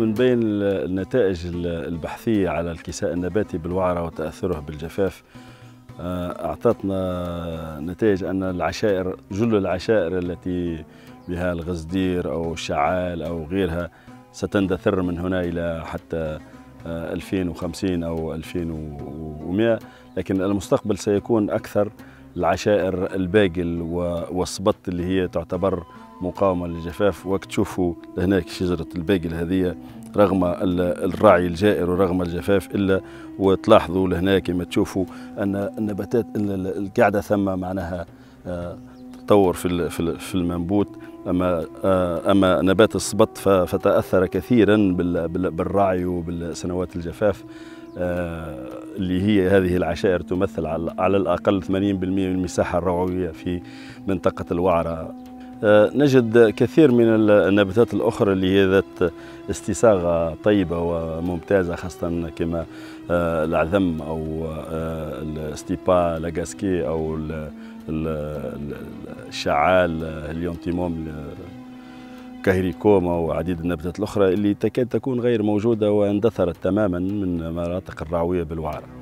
من بين النتائج البحثية على الكساء النباتي بالوعرة وتأثره بالجفاف آه، أعطتنا نتائج أن العشائر جل العشائر التي بها الغزدير أو الشعال أو غيرها ستندثر من هنا إلى حتى 2050 أو 2100 لكن المستقبل سيكون أكثر العشائر الباقل والصبط اللي هي تعتبر مقاومة للجفاف. وقت تشوفوا هناك شجرة الباقل هذه رغم الرعي الجائر ورغم الجفاف إلا وتلاحظوا لهنا كما تشوفوا أن النباتات القاعدة ثم معناها آه، تطور في في المنبوت. أما آه، أما نبات الصبط فتأثر كثيرا بالرعي وبالسنوات الجفاف. آه، اللي هي هذه العشائر تمثل على الأقل 80% من المساحة الرعويه في منطقة الوعره آه، نجد كثير من النباتات الأخرى اللي هي ذات استساغة طيبة وممتازة خاصة كما العذم أو الستيبا لاغاسكي أو الشعال اليونتيموم كاهريكوما وعديد النباتات الأخرى اللي تكاد تكون غير موجودة واندثرت تماما من مناطق الرعوية بالوعرة